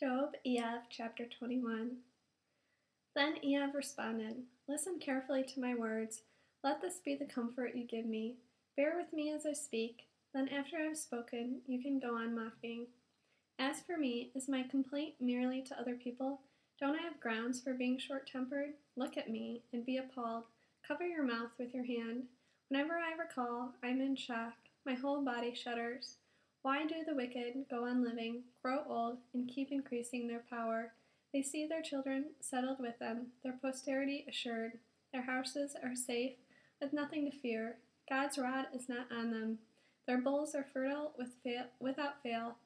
Job, Iyov, chapter 21. Then Iyov responded, Listen carefully to my words. Let this be the comfort you give me. Bear with me as I speak. Then, after I have spoken, you can go on mocking. As for me, is my complaint merely to other people? Don't I have grounds for being short tempered? Look at me and be appalled. Cover your mouth with your hand. Whenever I recall, I am in shock. My whole body shudders. Why do the wicked go on living, grow old, and keep increasing their power? They see their children settled with them, their posterity assured. Their houses are safe, with nothing to fear. God's rod is not on them. Their bulls are fertile with fail, without fail.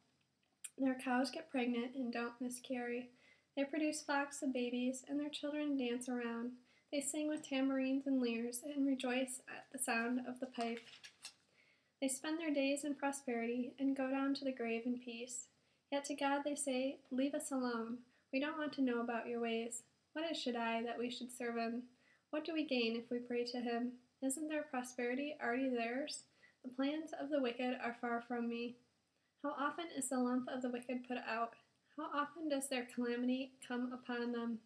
Their cows get pregnant and don't miscarry. They produce flocks of babies, and their children dance around. They sing with tambourines and lyres, and rejoice at the sound of the pipe. They spend their days in prosperity and go down to the grave in peace. Yet to God they say, Leave us alone. We don't want to know about your ways. What is Shaddai that we should serve him? What do we gain if we pray to him? Isn't their prosperity already theirs? The plans of the wicked are far from me. How often is the lump of the wicked put out? How often does their calamity come upon them?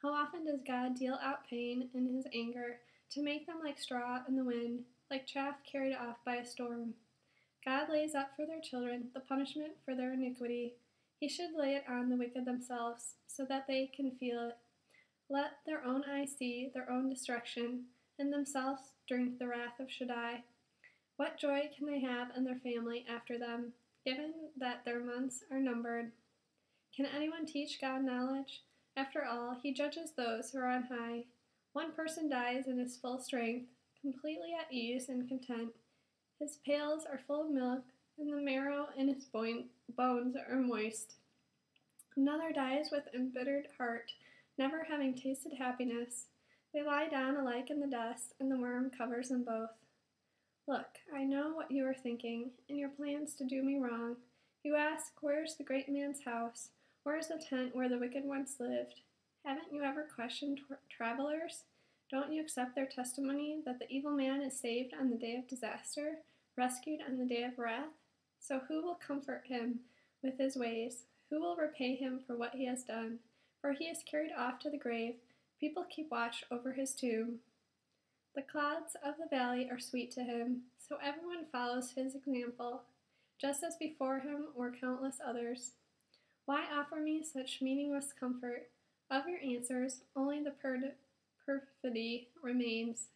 How often does God deal out pain in his anger to make them like straw in the wind? Like chaff carried off by a storm. God lays up for their children the punishment for their iniquity. He should lay it on the wicked themselves, so that they can feel it. Let their own eyes see their own destruction, and themselves drink the wrath of Shaddai. What joy can they have in their family after them, given that their months are numbered? Can anyone teach God knowledge? After all, he judges those who are on high. One person dies in his full strength completely at ease and content. His pails are full of milk, and the marrow in his bones are moist. Another dies with embittered heart, never having tasted happiness. They lie down alike in the dust, and the worm covers them both. Look, I know what you are thinking, and your plans to do me wrong. You ask, Where is the great man's house? Where is the tent where the wicked once lived? Haven't you ever questioned tra- travelers? Don't you accept their testimony that the evil man is saved on the day of disaster, rescued on the day of wrath? So who will comfort him with his ways? Who will repay him for what he has done? For he is carried off to the grave. People keep watch over his tomb. The clouds of the valley are sweet to him, so everyone follows his example, just as before him were countless others. Why offer me such meaningless comfort? Of your answers, only the perfidy remains.